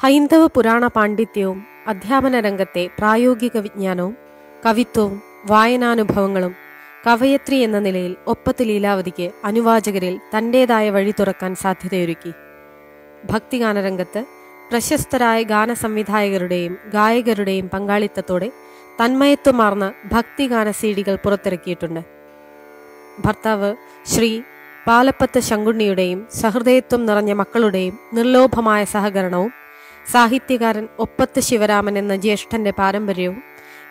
ഹൈന്ദവ പുരാണ പാണ്ഡിത്യവും അധ്യാപന രംഗത്തെ പ്രായോഗിക വിജ്ഞാനവും കവിത്വവും വായനാനുഭവങ്ങളും കവയത്രി എന്ന നിലയിൽ ഒപ്പത്ത് ലീലാവതിക്ക് അനുവാചകരിൽ തന്റേതായ വഴി തുറക്കാൻ സാധ്യതയൊരുക്കി. ഭക്തിഗാനരംഗത്ത് പ്രശസ്തരായ ഗാന സംവിധായകരുടെയും ഗായകരുടെയും പങ്കാളിത്തത്തോടെ തന്മയത്വമാർന്ന ഭക്തിഗാന സീഡികൾ പുറത്തിറക്കിയിട്ടുണ്ട്. ഭർത്താവ് ശ്രീ പാലപ്പത്ത് ശങ്കുണ്ണിയുടെയും സഹൃദയത്വം നിറഞ്ഞ മക്കളുടെയും നിർലോഭമായ സഹകരണവും സാഹിത്യകാരൻ ഒപ്പത്ത് ശിവരാമൻ എന്ന ജ്യേഷ്ഠന്റെ പാരമ്പര്യവും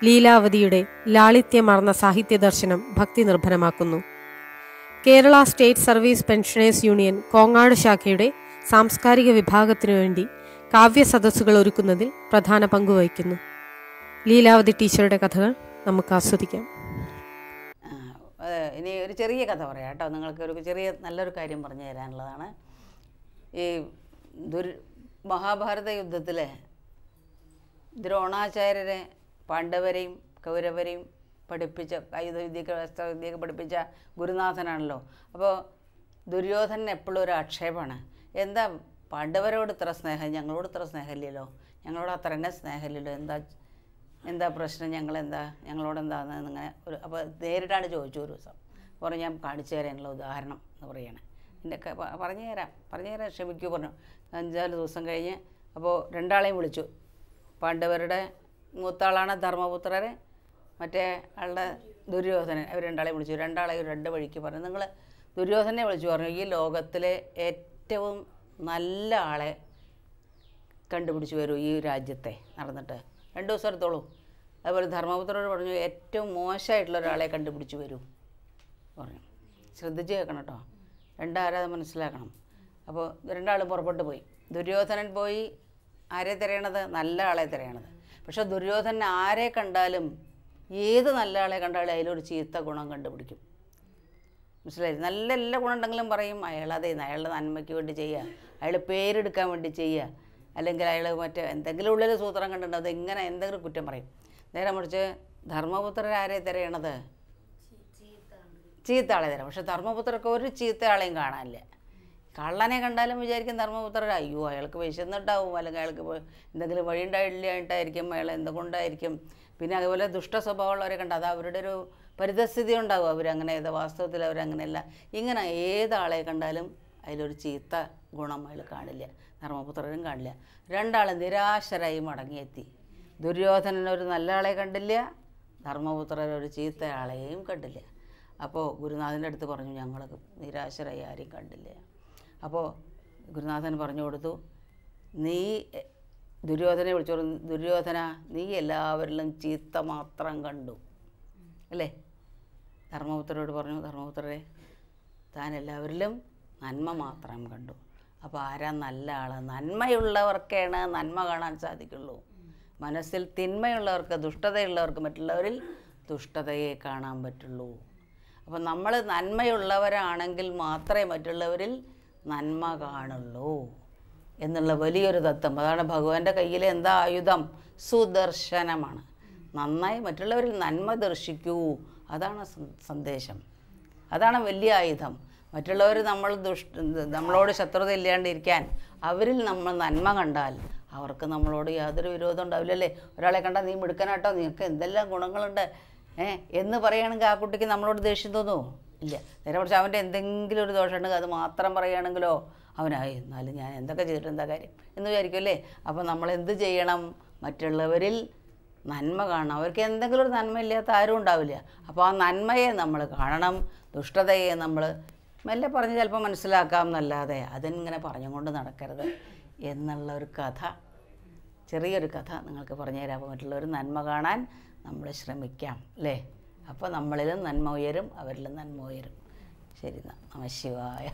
ലീലാവതിയുടെ ലാളിത്യമാർന്ന സാഹിത്യ ദർശനം ഭക്തി നിർഭരമാക്കുന്നു. Kerala state service pensioners union Kongad ശാഖയുടെ സാംസ്കാരിക വിഭാഗത്തിനു വേണ്ടി കാവ്യ സദസ്സുകൾ ഒരുക്കുന്നതിൽ പ്രധാന പങ്കുവഹിക്കുന്നു. ലീലാവതി ടീച്ചറുടെ കഥകൾ നമുക്ക് ആസ്വദിക്കാം. ഇനി ഒരു ചെറിയ കഥ പറയാം കേട്ടോ. നിങ്ങൾക്ക് ഒരു ചെറിയ നല്ലൊരു കാര്യം പറഞ്ഞു തരാനുള്ളതാണ്. ഈ ദുര് മഹാഭാരത യുദ്ധത്തിൽ ദ്രോണാചാര്യരെ പാണ്ഡവരെയും കൗരവരെയും പഠിപ്പിച്ച ആയുധവിദ്യയൊക്കെ വസ്ത്രവിദ്യയൊക്കെ പഠിപ്പിച്ച ഗുരുനാഥനാണല്ലോ. അപ്പോൾ ദുര്യോധനൻ എപ്പോഴും ഒരു ആക്ഷേപമാണ്. എന്താ പാണ്ഡവരോട് ഇത്ര സ്നേഹം? ഞങ്ങളോട് ഇത്ര സ്നേഹമില്ലല്ലോ. ഞങ്ങളോട് അത്ര തന്നെ സ്നേഹമില്ലല്ലോ. എന്താ എന്താ പ്രശ്നം? ഞങ്ങളെന്താ? ഞങ്ങളോട് എന്താന്ന് ഇങ്ങനെ ഒരു അപ്പോൾ നേരിട്ടാണ് ചോദിച്ചു ഒരു ദിവസം. പറഞ്ഞു ഞാൻ കാണിച്ചു തരാനുള്ള ഉദാഹരണം എന്ന് പറയണേ എന്റെ പറഞ്ഞു തരാം. പറഞ്ഞു തരാം ക്ഷമിക്കൂ പറഞ്ഞു. അഞ്ചാൽ ദിവസം കഴിഞ്ഞ് അപ്പോൾ രണ്ടാളെയും വിളിച്ചു. പാണ്ഡവരുടെ മൂത്താളാണ് ധർമ്മപുത്രരെ മറ്റേ ആളുടെ ദുര്യോധനൻ. അവർ രണ്ടാളെയും വിളിച്ചു. രണ്ടാളെയും രണ്ട് വഴിക്ക് പറഞ്ഞു. നിങ്ങൾ ദുര്യോധനെ വിളിച്ചു പറഞ്ഞു. ഈ ലോകത്തിലെ ഏറ്റവും നല്ല ആളെ കണ്ടുപിടിച്ച് വരൂ ഈ രാജ്യത്തെ നടന്നിട്ട്. രണ്ട് ദിവസം എടുത്തോളൂ. അതുപോലെ ധർമ്മപുത്രരോട് പറഞ്ഞു ഏറ്റവും മോശമായിട്ടുള്ള ഒരാളെ കണ്ടുപിടിച്ച് വരൂ. പറഞ്ഞു ശ്രദ്ധിച്ച് കേൾക്കണം കേട്ടോ രണ്ടാരാത് മനസ്സിലാക്കണം. അപ്പോൾ രണ്ടാളും പുറപ്പെട്ടു പോയി. ദുര്യോധനൻ പോയി ആരെ തിരയണത്? നല്ല ആളെ തിരയണത്. പക്ഷേ ദുര്യോധനൻ ആരെ കണ്ടാലും ഏത് നല്ല ആളെ കണ്ടാലും അതിലൊരു ചീത്ത ഗുണം കണ്ടുപിടിക്കും. മനസ്സിലായി? നല്ല എല്ലാ ഗുണമുണ്ടെങ്കിലും പറയും അയാൾ അതേ അയാളുടെ നന്മയ്ക്ക് വേണ്ടി ചെയ്യുക അയാൾ പേരെടുക്കാൻ വേണ്ടി ചെയ്യുക അല്ലെങ്കിൽ അയാൾ മറ്റേ എന്തെങ്കിലും ഉള്ളിൽ സൂത്രം കണ്ടിട്ടുണ്ടോ? അത് എങ്ങനെ എന്തെങ്കിലും കുറ്റം പറയും. നേരെ മറിച്ച് ധർമ്മപുത്രരാരെ തിരയണത്? ചീത്ത ആളെ തരാം പക്ഷെ ധർമ്മപുത്രർക്ക് ഒരു ചീത്ത ആളെയും കാണാനില്ല. കള്ളനെ കണ്ടാലും വിചാരിക്കും ധർമ്മപുത്രർ അയ്യോ അയാൾക്ക് വിശന്നിട്ടാവും. അല്ലെങ്കിൽ അയാൾക്ക് എന്തെങ്കിലും വഴി ഉണ്ടായിട്ടായിരിക്കും അയാൾ എന്തുകൊണ്ടായിരിക്കും? പിന്നെ അതുപോലെ ദുഷ്ട സ്വഭാവമുള്ളവരെ കണ്ട അത് അവരുടെ ഒരു പരിതസ്ഥിതി ഉണ്ടാവും. അവരങ്ങനെ ഏത് വാസ്തവത്തിൽ അവരങ്ങനെയല്ല. ഇങ്ങനെ ഏതാളെ കണ്ടാലും അതിലൊരു ചീത്ത ഗുണം അയാൾ കാണില്ല. ധർമ്മപുത്രരും കാണില്ല. രണ്ടാളും നിരാശരായി മടങ്ങിയെത്തി. ദുര്യോധനൻ ഒരു നല്ല ആളെ കണ്ടില്ല. ധർമ്മപുത്രർ ഒരു ചീത്ത ആളെയും കണ്ടില്ല. അപ്പോൾ ഗുരുനാഥന്റെ അടുത്ത് പറഞ്ഞു ഞങ്ങൾ നിരാശരായി ആരെയും കണ്ടില്ല. അപ്പോൾ ഗുരുനാഥൻ പറഞ്ഞു കൊടുത്തു നീ ദുര്യോധനെ വിളിച്ചു ദുര്യോധന നീ എല്ലാവരിലും ചീത്ത മാത്രം കണ്ടു. അല്ലേ? ധർമ്മപുത്രരോട് പറഞ്ഞു ധർമ്മപുത്രരെ താൻ എല്ലാവരിലും നന്മ മാത്രം കണ്ടു. അപ്പോൾ ആരാ നല്ല ആൾ നന്മയുള്ളവർക്കാണ് നന്മ കാണാൻ സാധിക്കുള്ളൂ. മനസ്സിൽ തിന്മയുള്ളവർക്ക് ദുഷ്ടതയുള്ളവർക്ക് മറ്റുള്ളവരിൽ ദുഷ്ടതയെ കാണാൻ പറ്റുള്ളൂ. അപ്പം നമ്മൾ നന്മയുള്ളവരാണെങ്കിൽ മാത്രമേ മറ്റുള്ളവരിൽ നന്മ കാണുള്ളൂ എന്നുള്ള വലിയൊരു തത്വം. അതാണ് ഭഗവാന്റെ കയ്യിലെ എന്താ ആയുധം? സുദർശനമാണ്. നന്നായി മറ്റുള്ളവരിൽ നന്മ ദർശിക്കൂ. അതാണ് സന്ദേശം. അതാണ് വലിയ ആയുധം. മറ്റുള്ളവർ നമ്മൾ ദുഷ് നമ്മളോട് ശത്രുത ഇല്ലാണ്ടിരിക്കാൻ അവരിൽ നമ്മൾ നന്മ കണ്ടാൽ അവർക്ക് നമ്മളോട് യാതൊരു വിരോധം ഉണ്ടാവില്ലല്ലേ? ഒരാളെ കണ്ടാൽ നീ മിടുക്കനാട്ടോ നിനക്ക് എന്തെല്ലാം ഗുണങ്ങളുണ്ട്? എന്ന് പറയുകയാണെങ്കിൽ ആ കുട്ടിക്ക് നമ്മളോട് ദേഷ്യം തോന്നുമോ ഇല്ല. നേരെ കുറച്ച് അവന്റെ എന്തെങ്കിലും ഒരു ദോഷം ഉണ്ടെങ്കിൽ അത് മാത്രം പറയുകയാണെങ്കിലോ? അവനായി എന്നാലും ഞാൻ എന്തൊക്കെ ചെയ്തിട്ട് എന്താ കാര്യം? എന്ന് വിചാരിക്കും അല്ലേ? അപ്പോൾ നമ്മൾ എന്ത് ചെയ്യണം? മറ്റുള്ളവരിൽ നന്മ കാണണം. അവർക്ക് എന്തെങ്കിലും ഒരു നന്മ ഇല്ലാത്ത ആരും ഉണ്ടാവില്ല. അപ്പോൾ ആ നന്മയെ നമ്മൾ കാണണം. ദുഷ്ടതയെ നമ്മൾ മെല്ലെ പറഞ്ഞ് ചിലപ്പോൾ മനസ്സിലാക്കാം എന്നല്ലാതെ അതിങ്ങനെ പറഞ്ഞുകൊണ്ട് നടക്കരുത് എന്നുള്ള ഒരു കഥ ചെറിയൊരു കഥ നിങ്ങൾക്ക് പറഞ്ഞു തരാം അപ്പോൾ മറ്റുള്ളവർ നന്മ കാണാൻ നമ്മൾ ശ്രമിക്കാം അല്ലേ? അപ്പോൾ നമ്മളിലും നന്മ ഉയരും അവരിലും നന്മ ഉയരും. ശരി നമ ശിവായ.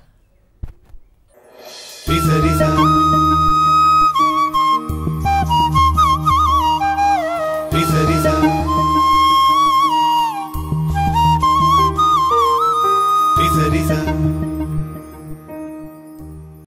Peace,